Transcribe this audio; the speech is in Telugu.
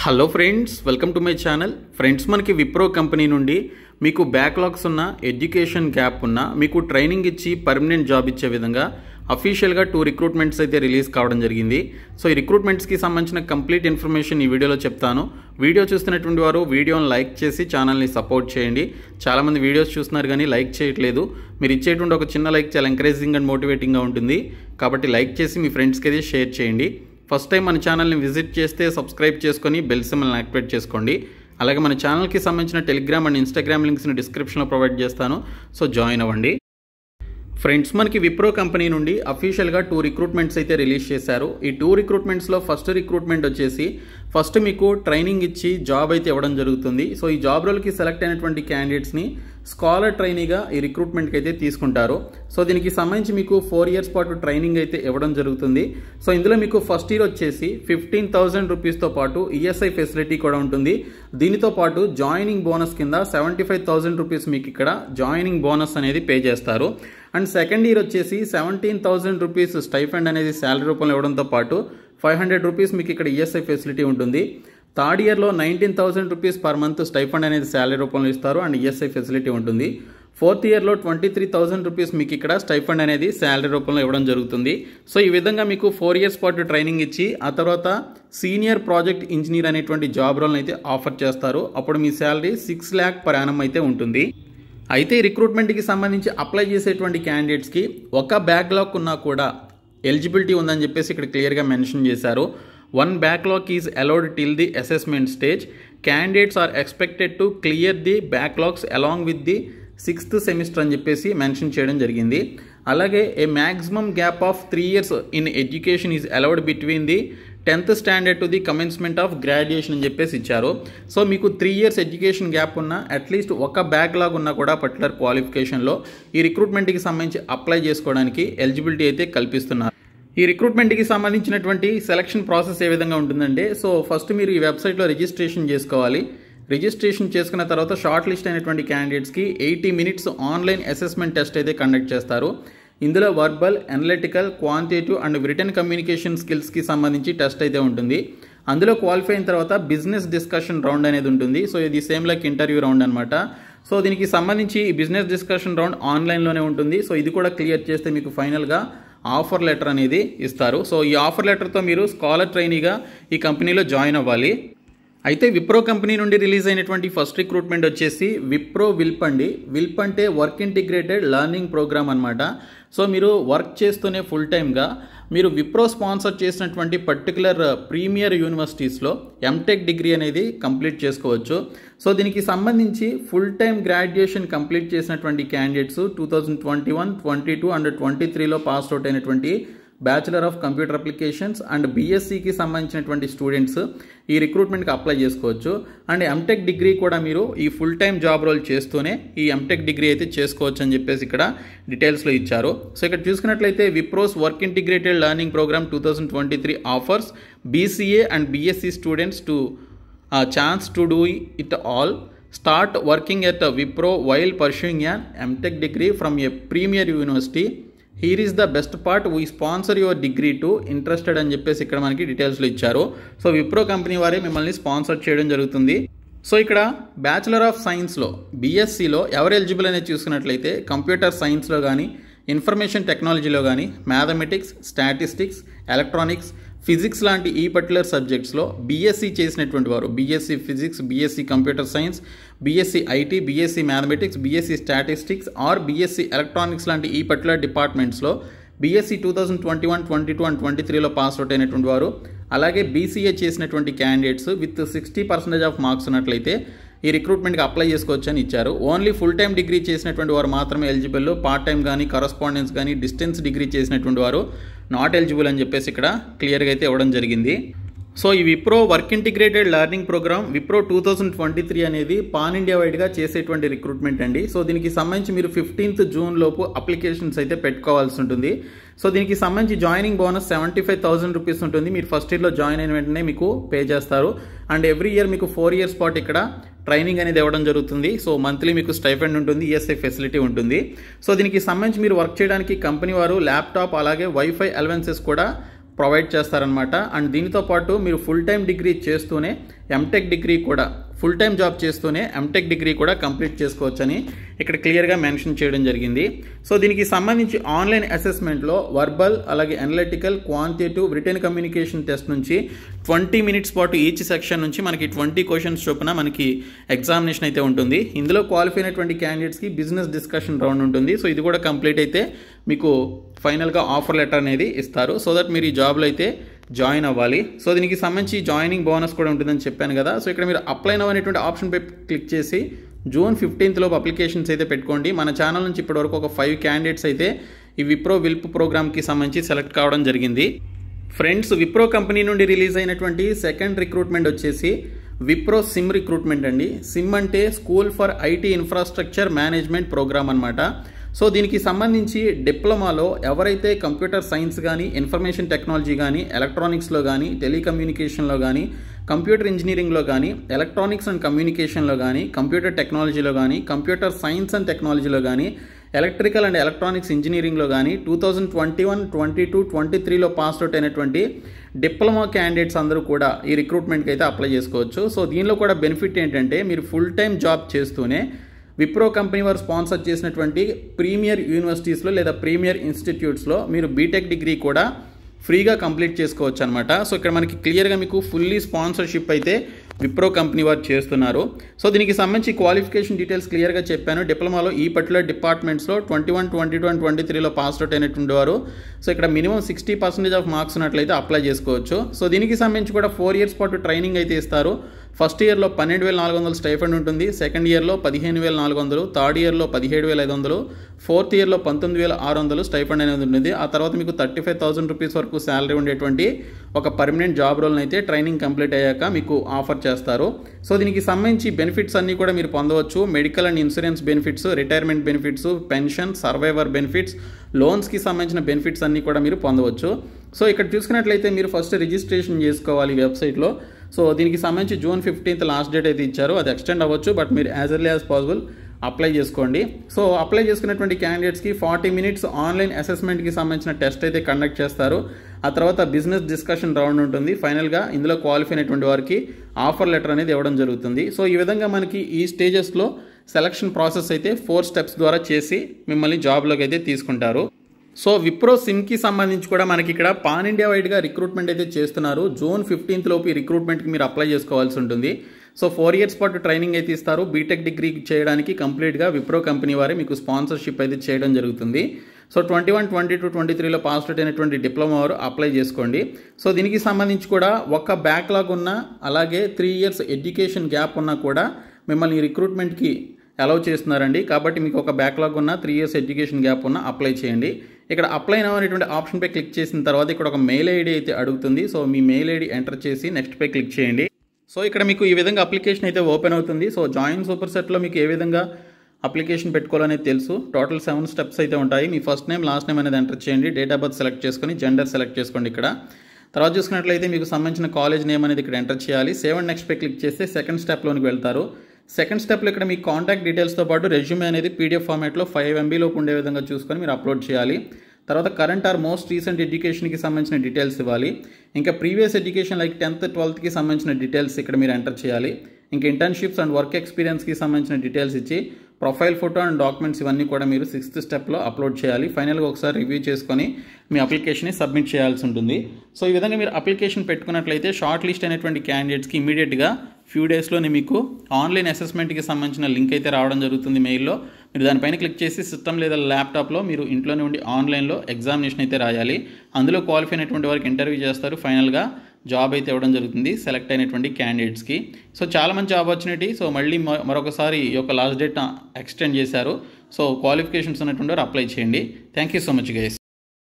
Hello friends welcome to my channel friends మనకి విప్రో కంపెనీ నుండి మీకు బ్యాక్లాగ్స్ ఉన్న ఎడ్యుకేషన్ గ్యాప్ ఉన్న మీకు ట్రైనింగ్ ఇచ్చి పర్మనెంట్ జాబ్ ఇచ్చే విధంగా అఫీషియల్గా టూ రిక్రూట్మెంట్స్ అయితే రిలీజ్ కావడం జరిగింది. సో ఈ రిక్రూట్మెంట్స్కి సంబంధించిన కంప్లీట్ ఇన్ఫర్మేషన్ ఈ వీడియోలో చెప్తాను. వీడియో చూస్తున్నటువంటి వారు వీడియోని లైక్ చేసి ఛానల్ని సపోర్ట్ చేయండి. చాలామంది వీడియోస్ చూస్తున్నారు కానీ లైక్ చేయట్లేదు. మీరు ఇచ్చేటువంటి ఒక చిన్న లైక్ చాలా ఎంకరేజింగ్ అండ్ మోటివేటింగ్గా ఉంటుంది. కాబట్టి లైక్ చేసి మీ ఫ్రెండ్స్కి అయితే షేర్ చేయండి. ఫస్ట్ టైం మన ఛానల్ని విజిట్ చేస్తే సబ్స్క్రైబ్ చేసుకొని బెల్ సిమ్మల్ని యాక్టివేట్ చేసుకోండి. అలాగే మన ఛానల్కి సంబంధించిన టెలిగ్రామ్ అండ్ ఇన్స్టాగ్రామ్ లింక్స్ని డిస్క్రిప్షన్లో ప్రొవైడ్ చేస్తాను. సో జాయిన్ అవ్వండి. ఫ్రెండ్స్ మనకి విప్రో కంపెనీ నుండి అఫీషియల్గా టూ రిక్రూట్మెంట్స్ అయితే రిలీజ్ చేశారు. ఈ టూ రిక్రూట్మెంట్స్లో ఫస్ట్ రిక్రూట్మెంట్ వచ్చేసి ఫస్ట్ మీకు ట్రైనింగ్ ఇచ్చి జాబ్ అయితే ఇవ్వడం జరుగుతుంది. సో ఈ జాబ్ రోల్కి సెలెక్ట్ అయినటువంటి క్యాండిడేట్స్ని స్కాలర్ ట్రైనీగా ఈ రిక్రూట్మెంట్కి అయితే తీసుకుంటారు. సో దీనికి సంబంధించి మీకు ఫోర్ ఇయర్స్ పాటు ట్రైనింగ్ అయితే ఇవ్వడం జరుగుతుంది. సో ఇందులో మీకు ఫస్ట్ ఇయర్ వచ్చేసి ఫిఫ్టీన్ థౌసండ్ రూపీస్తో పాటు ఈఎస్ఐ ఫెసిలిటీ కూడా ఉంటుంది. దీనితో పాటు జాయినింగ్ బోనస్ కింద సెవెంటీ ఫైవ్ థౌసండ్ రూపీస్ మీకు ఇక్కడ జాయినింగ్ బోనస్ అనేది పే చేస్తారు. అండ్ సెకండ్ ఇయర్ వచ్చేసి సెవెంటీన్ థౌసండ్ రూపీస్ స్టైఫండ్ అనేది శాలరీ రూపంలో ఇవ్వడంతో పాటు ఫైవ్ హండ్రెడ్ రూపీస్ మీకు ఇక్కడ ఈఎస్ఐ ఫెసిలిటీ ఉంటుంది. థర్డ్ ఇయర్లో nineteen thousand rupees per month stipend అనేది శాలరీ రూపంలో ఇస్తారు అండ్ ఈఎస్ఐ ఫెసిలిటీ ఉంటుంది. ఫోర్త్ ఇయర్లో ట్వంటీ త్రీ థౌసండ్ రూపీస్ మీకు ఇక్కడ స్టైఫండ్ అనేది శాలరీ రూపంలో ఇవ్వడం జరుగుతుంది. సో ఈ విధంగా మీకు ఫోర్ ఇయర్స్ పాటు ట్రైనింగ్ ఇచ్చి ఆ తర్వాత సీనియర్ ప్రాజెక్ట్ ఇంజనీర్ అనేటువంటి జాబ్ రోల్ని అయితే ఆఫర్ చేస్తారు. అప్పుడు మీ salary six lakh per annum అయితే ఉంటుంది. అయితే రిక్రూట్మెంట్కి సంబంధించి అప్లై చేసేటువంటి క్యాండిడేట్స్కి ఒక బ్యాక్లాగ్ ఉన్నా కూడా ఎలిజిబిలిటీ ఉందని చెప్పేసి ఇక్కడ క్లియర్గా మెన్షన్ చేశారు. One backlog is allowed till the assessment stage candidates are expected to clear the backlogs along with the sixth semester అని చెప్పేసి మెన్షన్ చేయడం జరిగింది. అలాగే a maximum gap of three years in education is allowed between the tenth standard to the commencement of graduation అని చెప్పేసి ఇచ్చారు. సో మీకు త్రీ ఇయర్స్ ఎడ్యుకేషన్ గ్యాప్ ఉన్న అట్లీస్ట్ ఒక బ్యాక్లాగ్ ఉన్నా కూడా పర్టికులర్ క్వాలిఫికేషన్లో ఈ రిక్రూట్మెంట్కి సంబంధించి అప్లై చేసుకోవడానికి ఎలిజిబిలిటీ అయితే కల్పిస్తున్నారు. ఈ రిక్రూట్మెంట్కి సంబంధించినటువంటి సెలక్షన్ ప్రాసెస్ ఏ విధంగా ఉంటుందంటే సో ఫస్ట్ మీరు ఈ వెబ్సైట్లో రిజిస్ట్రేషన్ చేసుకోవాలి. రిజిస్ట్రేషన్ చేసుకున్న తర్వాత షార్ట్ లిస్ట్ అయినటువంటి క్యాండిడేట్స్కి eighty minutes online assessment test అయితే కండక్ట్ చేస్తారు. ఇందులో verbal analytical quantitative and written communication స్కిల్స్కి సంబంధించి టెస్ట్ అయితే ఉంటుంది. అందులో క్వాలిఫై అయిన తర్వాత బిజినెస్ డిస్కషన్ రౌండ్ అనేది ఉంటుంది. సో ఇది సేమ్ లైక్ ఇంటర్వ్యూ రౌండ్ అనమాట సో దీనికి సంబంధించి బిజినెస్ డిస్కషన్ రౌండ్ ఆన్లైన్లోనే ఉంటుంది. సో ఇది కూడా క్లియర్ చేస్తే మీకు ఫైనల్గా ఆఫర్ లెటర్ అనేది ఇస్తారు. సో ఈ ఆఫర్ లెటర్తో మీరు స్కాలర్ ట్రైనీగా ఈ కంపెనీలో జాయిన్ అవ్వాలి. అయితే విప్రో కంపెనీ నుండి రిలీజ్ అయినటువంటి ఫస్ట్ రిక్రూట్మెంట్ వచ్చేసి విప్రో విల్ప్ అండి. విల్ప్ అంటే వర్క్ ఇంటిగ్రేటెడ్ లెర్నింగ్ ప్రోగ్రామ్ అనమాట సో మీరు వర్క్ చేస్తూనే ఫుల్ టైమ్గా మీరు విప్రో స్పాన్సర్ చేసినటువంటి పర్టికులర్ ప్రీమియర్ యూనివర్సిటీస్లో ఎంటెక్ డిగ్రీ అనేది కంప్లీట్ చేసుకోవచ్చు. సో దీనికి సంబంధించి ఫుల్ టైం గ్రాడ్యుయేషన్ కంప్లీట్ చేసినటువంటి candidates two thousand twenty one twenty two and twenty త్రీలో పాస్ అవుట్ అయినటువంటి bachelor of computer applications and బీఎస్సీకి సంబంధించినటువంటి స్టూడెంట్స్ ఈ రిక్రూట్మెంట్కి అప్లై చేసుకోవచ్చు. అండ్ ఎంటెక్ డిగ్రీ కూడా మీరు ఈ ఫుల్ టైం జాబ్ రోల్ చేస్తూనే ఈ ఎంటెక్ డిగ్రీ అయితే చేసుకోవచ్చు అని చెప్పేసి ఇక్కడ డీటెయిల్స్లో ఇచ్చారు. సో ఇక్కడ చూసుకున్నట్లయితే Wipro's work integrated learning program two thousand twenty three offers BCA and BSc students to chance to do it all start working at Wipro while pursuing an MTech degree from a premier university here is the best part we sponsor your degree to interested అని చెప్పేసి ఇక్కడ మనకి డీటెయిల్స్లో ఇచ్చారు. సో విప్రో కంపెనీ వారే మిమ్మల్ని స్పాన్సర్ చేయడం జరుగుతుంది. సో ఇక్కడ బ్యాచులర్ ఆఫ్ సైన్స్లో బీఎస్సీలో ఎవరు ఎలిజిబుల్ అనేది చూసుకున్నట్లయితే కంప్యూటర్ సైన్స్లో కానీ ఇన్ఫర్మేషన్ టెక్నాలజీలో కానీ మ్యాథమెటిక్స్ స్టాటిస్టిక్స్ ఎలక్ట్రానిక్స్ ఫిజిక్స్ లాంటి ఈ పర్టికులర్ సబ్జెక్ట్స్లో బీఎస్సీ చేసినటువంటి వారు BSc physics BSc computer science BSc IT BSc mathematics BSc statistics or BSc electronics లాంటి ఈ particular డిపార్ట్మెంట్స్లో BSc two thousand twenty one twenty two and twenty త్రీలో పాస్ అవుట్ అయినటువంటి వారు అలాగే బీసీఏ చేసినటువంటి candidates with sixty percentage of marks ఉన్నట్లయితే ఈ రిక్రూట్మెంట్కి అప్లై చేసుకోవచ్చు అని ఇచ్చారు. ఓన్లీ ఫుల్ టైం డిగ్రీ చేసినటువంటి వారు మాత్రమే ఎలిజిబుల్ పార్ట్ టైం కానీ కరస్పాండెన్స్ కానీ డిస్టెన్స్ డిగ్రీ చేసినటువంటి వారు నాట్ ఎలిజిబుల్ అని చెప్పేసి ఇక్కడ క్లియర్గా అయితే ఇవ్వడం జరిగింది. సో ఈ Wipro work integrated learning program Wipro two thousand twenty three అనేది పాన్ ఇండియా వైడ్గా చేసేటువంటి రిక్రూట్మెంట్ అండి. సో దీనికి సంబంధించి మీరు ఫిఫ్టీన్త్ జూన్ లోపు అప్లికేషన్స్ అయితే పెట్టుకోవాల్సి ఉంటుంది. సో దీనికి సంబంధించి joining bonus seventy five thousand rupees ఉంటుంది. మీరు ఫస్ట్ ఇయర్లో జాయిన్ అయిన వెంటనే మీకు పే చేస్తారు. అండ్ ఎవ్రీ ఇయర్ మీకు ఫోర్ ఇయర్స్ పాటు ఇక్కడ ట్రైనింగ్ అనేది ఇవ్వడం జరుగుతుంది. సో మంత్లీ మీకు స్టైఫండ్ ఉంటుంది ఈఎస్ఐ ఫెసిలిటీ ఉంటుంది. సో దీనికి సంబంధించి మీరు వర్క్ చేయడానికి కంపెనీ వారు ల్యాప్టాప్ అలాగే వైఫై అలవెన్సెస్ కూడా ప్రొవైడ్ చేస్తారనమాట అండ్ దీనితో పాటు మీరు ఫుల్ టైం డిగ్రీ చేస్తూనే ఎంటెక్ డిగ్రీ కూడా ఫుల్ టైం జాబ్ చేస్తూనే ఎంటెక్ డిగ్రీ కూడా కంప్లీట్ చేసుకోవచ్చని ఇక్కడ క్లియర్గా మెన్షన్ చేయడం జరిగింది. సో దీనికి సంబంధించి ఆన్లైన్ అసెస్మెంట్లో వర్బల్ అలాగే analytical quantitative written communication test నుంచి ట్వంటీ మినిట్స్ పాటు ఈచ్ సెక్షన్ నుంచి మనకి ట్వంటీ క్వశ్చన్స్ చొప్పున మనకి ఎగ్జామినేషన్ అయితే ఉంటుంది. ఇందులో క్వాలిఫై అయినటువంటి క్యాండిడేట్స్కి బిజినెస్ డిస్కషన్ రౌండ్ ఉంటుంది. సో ఇది కూడా కంప్లీట్ అయితే మీకు ఫైనల్గా ఆఫర్ లెటర్ అనేది ఇస్తారు. సో దట్ మీరు ఈ జాబ్లో అయితే జాయిన్ అవ్వాలి. సో దీనికి సంబంధించి జాయినింగ్ బోనస్ కూడా ఉంటుందని చెప్పాను కదా. సో ఇక్కడ మీరు అప్లై నవ్ అనేటువంటి ఆప్షన్ క్లిక్ చేసి జూన్ ఫిఫ్టీన్త్ లోపు అప్లికేషన్స్ అయితే పెట్టుకోండి. మన ఛానల్ నుంచి ఇప్పటివరకు ఒక ఫైవ్ క్యాండిడేట్స్ అయితే ఈ విప్రో విల్ప్ ప్రోగ్రామ్కి సంబంధించి సెలెక్ట్ కావడం జరిగింది. ఫ్రెండ్స్ విప్రో కంపెనీ నుండి రిలీజ్ అయినటువంటి సెకండ్ రిక్రూట్మెంట్ వచ్చేసి విప్రో సిమ్ రిక్రూట్మెంట్ అండి. సిమ్ అంటే school for IT infrastructure management program అనమాట సో దీనికి సంబంధించి డిప్లొమాలో ఎవరైతే కంప్యూటర్ సైన్స్ కానీ ఇన్ఫర్మేషన్ టెక్నాలజీ కానీ ఎలక్ట్రానిక్స్లో కానీ టెలికమ్యూనికేషన్లో కానీ కంప్యూటర్ ఇంజనీరింగ్లో కానీ ఎలక్ట్రానిక్స్ అండ్ కమ్యూనికేషన్లో కానీ కంప్యూటర్ టెక్నాలజీలో కానీ కంప్యూటర్ సైన్స్ అండ్ టెక్నాలజీలో కానీ ఎలక్ట్రికల్ అండ్ ఎలక్ట్రానిక్స్ ఇంజనీరింగ్లో కానీ two thousand twenty one twenty two twenty త్రీలో పాస్ అవుట్ అయినటువంటి డిప్లొమా క్యాండిడేట్స్ అందరూ కూడా ఈ రిక్రూట్మెంట్కి అయితే అప్లై చేసుకోవచ్చు. సో దీనిలో కూడా బెనిఫిట్ ఏంటంటే మీరు ఫుల్ టైం జాబ్ చేస్తూనే విప్రో కంపెనీ వారు స్పాన్సర్ చేసినటువంటి ప్రీమియర్ యూనివర్సిటీస్లో లేదా ప్రీమియర్ ఇన్స్టిట్యూట్స్లో మీరు బీటెక్ డిగ్రీ కూడా ఫ్రీగా కంప్లీట్ చేసుకోవచ్చు అనమాట సో ఇక్కడ మనకి క్లియర్గా మీకు ఫుల్లీ స్పాన్సర్షిప్ అయితే విప్రో కంపెనీ వారు చేస్తున్నారు. సో దీనికి సంబంధించి క్వాలిఫికేషన్ డీటెయిల్స్ క్లియర్గా చెప్పాను. డిప్లొమాలో ఈ particular డిపార్ట్మెంట్స్లో twenty one twenty two and twenty త్రీలో పాస్ అవుట్ అయినటువంటి వారు. సో ఇక్కడ minimum sixty percentage of marks ఉన్నట్లయితే అప్లై చేసుకోవచ్చు. సో దీనికి సంబంధించి కూడా ఫోర్ ఇయర్స్ పాటు ట్రైనింగ్ అయితే ఇస్తారు. ఫస్ట్ ఇయర్లో పన్నెండు వేల నాలుగు వందలు స్టైఫండ్ ఉంటుంది సెకండ్ ఇయర్లో పదిహేను వేల నాలుగు వందలు థర్డ్ ఇయర్లో పదిహేడు వేల ఐదు వందలు ఫోర్త్ ఇయర్లో పంతొమ్మిది వేల ఆరు వందలు స్టైఫండ్ అనేది ఉంటుంది. ఆ తర్వాత మీకు థర్టీ ఫైవ్ థౌసండ్ రూపీస్ వరకు శాలరీ ఉండేటువంటి ఒక పర్మనెంట్ జాబ్ రోల్ని అయితే ట్రైనింగ్ కంప్లీట్ అయ్యాక మీకు ఆఫర్ చేస్తారు. సో దీనికి సంబంధించి బెనిఫిట్స్ అన్నీ కూడా మీరు పొందవచ్చు. Medical and insurance benefits retirement benefits pension survivor benefits లోన్స్కి సంబంధించిన బెనిఫిట్స్ అన్నీ కూడా మీరు పొందవచ్చు. సో ఇక్కడ చూసుకున్నట్లయితే మీరు ఫస్ట్ రిజిస్ట్రేషన్ చేసుకోవాలి వెబ్సైట్లో. సో దీనికి సంబంధించి జూన్ ఫిఫ్టీన్త్ లాస్ట్ డేట్ అయితే ఇచ్చారు. అది ఎక్స్టెండ్ అవ్వచ్చు బట్ మీరు as early as possible apply చేసుకోండి. సో అప్లై చేసుకున్నటువంటి క్యాండిడేట్స్కి ఫార్టీ మినిట్స్ ఆన్లైన్ అసెస్మెంట్కి సంబంధించిన టెస్ట్ అయితే కండక్ట్ చేస్తారు. ఆ తర్వాత బిజినెస్ డిస్కషన్ రౌండ్ ఉంటుంది. ఫైనల్గా ఇందులో క్వాలిఫై అయినటువంటి వారికి ఆఫర్ లెటర్ అనేది ఇవ్వడం జరుగుతుంది. సో ఈ విధంగా మనకి ఈ స్టేజెస్లో సెలక్షన్ ప్రాసెస్ అయితే ఫోర్ స్టెప్స్ ద్వారా చేసి మిమ్మల్ని జాబ్లోకి అయితే తీసుకుంటారు. సో విప్రో సిమ్కి సంబంధించి కూడా మనకి ఇక్కడ పాన్ ఇండియా వైడ్గా రిక్రూట్మెంట్ అయితే చేస్తున్నారు. జూన్ ఫిఫ్టీన్త్ లోపు ఈ రిక్రూట్మెంట్కి మీరు అప్లై చేసుకోవాల్సి ఉంటుంది. సో ఫోర్ ఇయర్స్ పాటు ట్రైనింగ్ అయితే ఇస్తారు. బీటెక్ డిగ్రీ చేయడానికి కంప్లీట్గా విప్రో కంపెనీ వారే మీకు స్పాన్సర్షిప్ అయితే చేయడం జరుగుతుంది. So twenty one twenty two twenty త్రీలో పాస్ అవుట్ అయినటువంటి డిప్లొమా వారు అప్లై చేసుకోండి. సో దీనికి సంబంధించి కూడా ఒక బ్యాక్లాగ్ ఉన్న అలాగే త్రీ ఇయర్స్ ఎడ్యుకేషన్ గ్యాప్ ఉన్నా కూడా మిమ్మల్ని రిక్రూట్మెంట్కి అలౌ చేస్తున్నారండి. కాబట్టి మీకు ఒక బ్యాక్లాగ్ ఉన్న త్రీ ఇయర్స్ ఎడ్యుకేషన్ గ్యాప్ ఉన్న అప్లై చేయండి. ఇక్కడ అప్లై నౌ అనేటువంటి ఆప్షన్పై క్లిక్ చేసిన తర్వాత ఇక్కడ ఒక మెయిల్ ఐడి అయితే అడుగుతుంది. సో మీ మెయిల్ ఐడి ఎంటర్ చేసి నెక్స్ట్పై క్లిక్ చేయండి. సో ఇక్కడ మీకు ఈ విధంగా అప్లికేషన్ అయితే ఓపెన్ అవుతుంది. సో జాయిన్ సూపర్ సెట్లో మీకు ఏ విధంగా అప్లికేషన్ పెట్టుకోవాలనేది తెలుసు. టోటల్ సెవెన్ స్టెప్స్ అయితే ఉంటాయి. మీ ఫస్ట్ నేమ్ లాస్ట్ నేమ్ అనేది ఎంటర్ చేయండి. డేట్ ఆఫ్ బర్త్ సెలెక్ట్ చేసుకొని జెండర్ సెలెక్ట్ చేసుకోండి ఇక్కడ. తర్వాత చూసుకున్నట్లయితే మీకు సంబంధించిన కాలేజ్ నేమ్ అనేది ఇక్కడ ఎంటర్ చేయాలి. సేవ్ అండ్ నెక్స్ట్ పై క్లిక్ చేస్తే సెకండ్ స్టెప్లోనికి వెళ్తారు. సెకండ్ స్టెప్లో ఇక్కడ మీ కాంటాక్ట్ డీటెయిల్స్తో పాటు రెజ్యూమే అనేది పీడిఎఫ్ ఫార్మాట్లో ఫైవ్ ఎంబీలోపు ఉండే విధంగా చూసుకొని మీరు అప్లోడ్ చేయాలి. తర్వాత కరెంట్ ఆర్ మోస్ట్ రీసెంట్ ఎడ్యుకేషన్కి సంబంధించిన డీటెయిల్స్ ఇవ్వాలి. ఇంకా ప్రీవియస్ ఎడ్యుకేషన్ లైక్ టెన్త్ ట్వెల్త్కి సంబంధించిన డీటెయిల్స్ ఇక్కడ మీరు ఎంటర్ చేయాలి. ఇంకా ఇంటర్న్షిప్స్ అండ్ వర్క్ ఎక్స్పీరియన్స్కి సంబంధించిన డీటెయిల్స్ ఇచ్చి ప్రొఫైల్ ఫోటో అండ్ డాక్యుమెంట్స్ ఇవన్నీ కూడా మీరు సిక్స్త్ స్టెప్లో అప్లోడ్ చేయాలి. ఫైనల్గా ఒకసారి రివ్యూ చేసుకొని మీ అప్లికేషన్ని సబ్మిట్ చేయాల్సి ఉంటుంది. సో ఈ విధంగా మీరు అప్లికేషన్ పెట్టుకున్నట్లయితే షార్ట్ లిస్ట్ అయినటువంటి క్యాండిడేట్స్కి ఇమీడియట్గా ఫ్యూ డేస్లోనే మీకు ఆన్లైన్ అసెస్మెంట్కి సంబంధించిన లింక్ అయితే రావడం జరుగుతుంది మెయిల్లో మీరు దానిపైన క్లిక్ చేసి సిస్టమ్ లేదా ల్యాప్టాప్లో మీరు ఇంట్లోనే ఉండి ఆన్లైన్లో ఎగ్జామినేషన్ అయితే రాయాలి. అందులో క్వాలిఫై అయినటువంటి వారికి ఇంటర్వ్యూ చేస్తారు. ఫైనల్గా జాబ్ అయితే ఇవ్వడం జరుగుతుంది సెలెక్ట్ అయినటువంటి క్యాండిడేట్స్కి. సో చాలా మంచి ఆపర్చునిటీ సో మళ్ళీ మరొకసారి ఈ యొక్క లాస్ట్ డేట్ ఎక్స్టెండ్ చేశారు. సో క్వాలిఫికేషన్స్ ఉన్నటువంటి వారు అప్లై చేయండి. Thank you so much guys